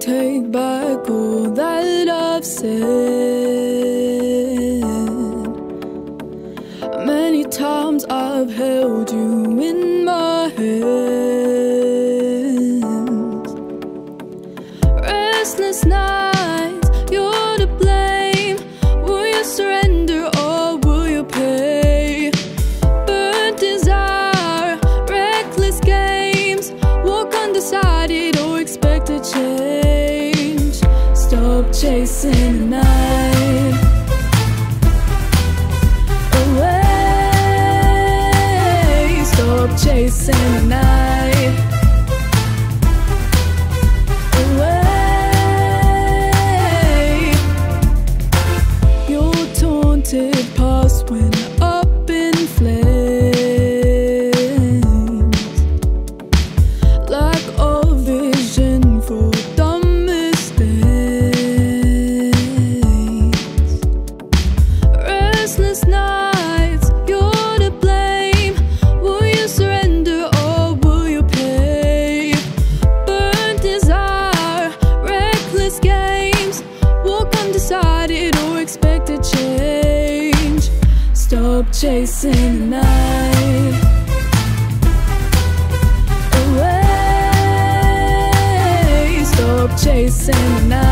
take back all that I've said. Many times I've held you in my hands. Restless nights, undecided or expect a change. Stop chasing the night. Away. Stop chasing the night. Chasing the night. Away. Stop chasing the night.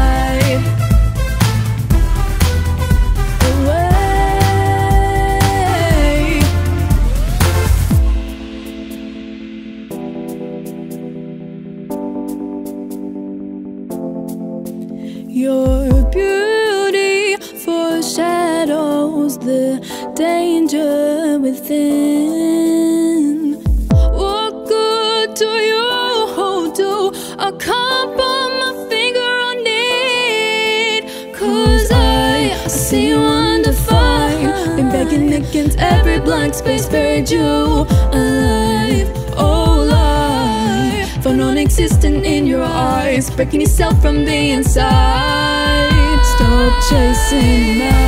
Your beauty foreshadows the danger within. What good do you do? I can't put my finger on it. Cause I see you undefined. Been begging against every blank space, buried you alive. Oh. For non existent in your eyes, breaking yourself from the inside. Stop chasing.